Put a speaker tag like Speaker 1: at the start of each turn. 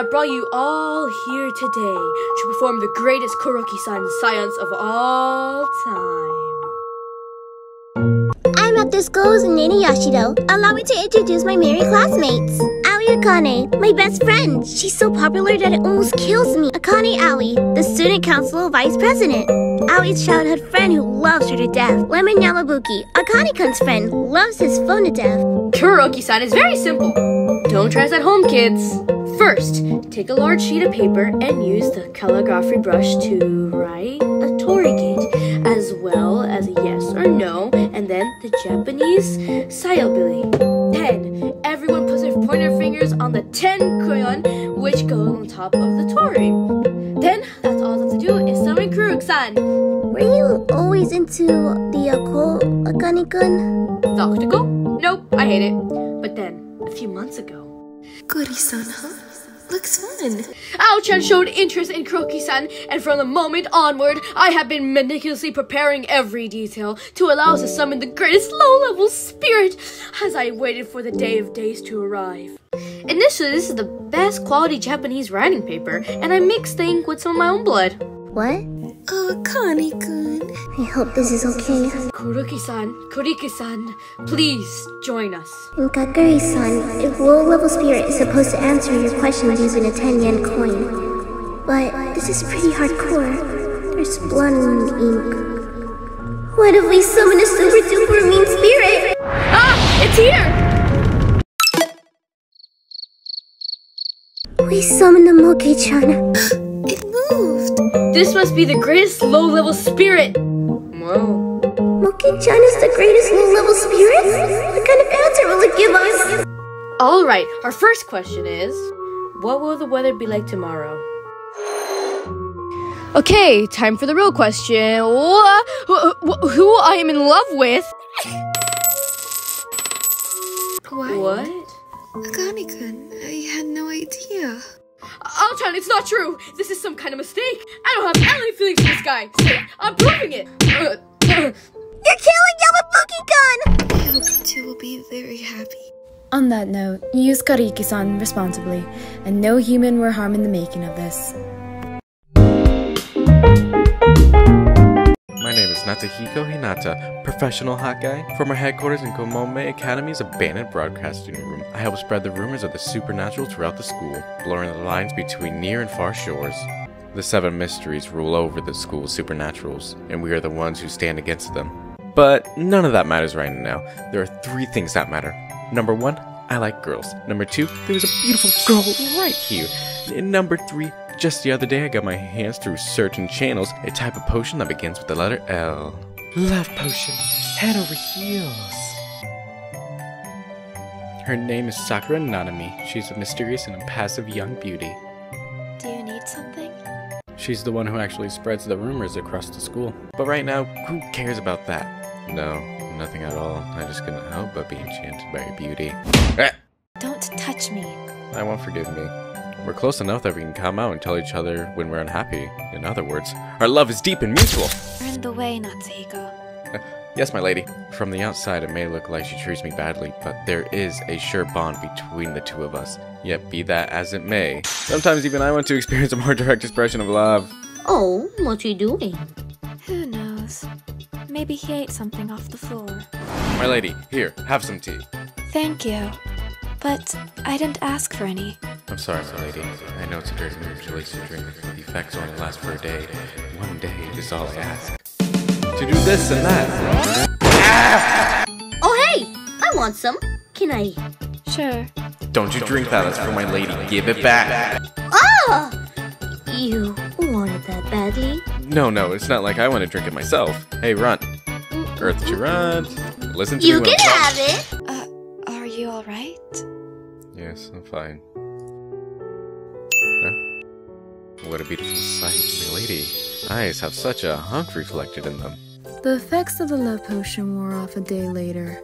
Speaker 1: have brought you all here today to perform the greatest Kokkuri-san science of all time.
Speaker 2: I'm at the school's Nene Yashiro. Allow me to introduce my merry classmates. Aoi Akane, my best friend. She's so popular that it almost kills me. Akane Aoi, the student council vice president. Aoi's childhood friend who loves her to death. Lemon Yamabuki, Akane-kun's friend, loves his phone to death.
Speaker 1: Kokkuri-san is very simple. Don't try this at home, kids. First, take a large sheet of paper and use the calligraphy brush to write a torii gate, as well as a yes or no, and then the Japanese syllabary. Then, everyone puts their pointer fingers on the ten crayon, which go on top of the torii. Then, that's all you have to do is summon Kokkuri-san.
Speaker 2: Were you always into the occult, Akane-kun?
Speaker 1: The octacle? Nope, I hate it. But then, a few months ago,
Speaker 3: Goody-san, huh? Looks fun.
Speaker 1: Ao-chan showed interest in Kokkuri-san, and from the moment onward, I have been meticulously preparing every detail to allow us to summon the greatest low-level spirit as I waited for the day of days to arrive. Initially, this is the best quality Japanese writing paper, and I mixed the ink with some of my own blood.
Speaker 2: What?
Speaker 3: Oh, Connie-kun.
Speaker 2: I hope this is okay.
Speaker 1: Kokkuri-san, Kokkuri-san, please join us.
Speaker 2: And Kokkuri-san, if low-level spirit is supposed to answer your questions using a 10 yen coin. But this is pretty hardcore. There's blood in the ink. What if we summon a super duper mean spirit?
Speaker 1: Ah! It's here!
Speaker 2: We summon the Moke-chan.
Speaker 3: It moved.
Speaker 1: This must be the greatest low-level spirit! Whoa.
Speaker 2: Moke-chan is the greatest low-level spirit? What kind of answer will it give us?
Speaker 1: Alright, our first question is What will the weather be like tomorrow? Okay, time for the real question. Who, who- who I am in love with?
Speaker 3: What?
Speaker 1: What?
Speaker 3: Akane-kun, I had no idea.
Speaker 1: Alchan, it's not true. This is some kind of mistake. I don't have any feelings for this guy. See, I'm proving it. Uh, uh,
Speaker 2: You're killing Yamabuki-kun!
Speaker 3: I hope you two will be very happy.
Speaker 4: On that note, use Kokkuri-san responsibly, and no human were harmed in the making of this.
Speaker 5: Name Hinata, professional hot guy. From our headquarters in Kamome Academy's abandoned broadcasting room, I help spread the rumors of the supernatural throughout the school, blurring the lines between near and far shores. The seven mysteries rule over the school's supernaturals, and we are the ones who stand against them. But none of that matters right now. There are three things that matter. Number one, I like girls. Number two, there is a beautiful girl right here. And number three, just the other day I got my hands through certain channels, a type of potion that begins with the letter L. Love potion, head over heels. Her name is Sakura Nanami. She's a mysterious and impassive young beauty.
Speaker 4: Do you need something?
Speaker 5: She's the one who actually spreads the rumors across the school. But right now, who cares about that? No, nothing at all. I just couldn't help but be enchanted by her beauty. Ah!
Speaker 4: Don't touch me.
Speaker 5: I won't forgive me. We're close enough that we can come out and tell each other when we're unhappy. In other words, our love is deep and mutual.
Speaker 4: Earn the way, Natsuhiko.
Speaker 5: Yes, my lady. From the outside, it may look like she treats me badly, but there is a sure bond between the two of us. Yet, be that as it may, sometimes even I want to experience a more direct expression of love.
Speaker 2: Oh, what you doing?
Speaker 4: Who knows? Maybe he ate something off the floor.
Speaker 5: My lady, here, have some tea.
Speaker 4: Thank you. But I didn't ask for any.
Speaker 5: I'm sorry, my lady. I know it's a dirty move to waste your drink. The effects only last for a day. One day is all I ask. To do this and that.
Speaker 2: Oh, hey! I want some. Can I?
Speaker 4: Sure.
Speaker 5: Don't you drink that, that's for my lady. Give it back.
Speaker 2: Ah! You wanted that badly.
Speaker 5: No, no, it's not like I want to drink it myself. Hey, Runt. Earth to Runt. Listen to
Speaker 2: You
Speaker 5: me You
Speaker 2: can have it.
Speaker 4: Are you alright?
Speaker 5: Yes, I'm fine. Huh? What a beautiful sight, my lady. Eyes have such a hunk reflected in them.
Speaker 4: The effects of the love potion wore off a day later.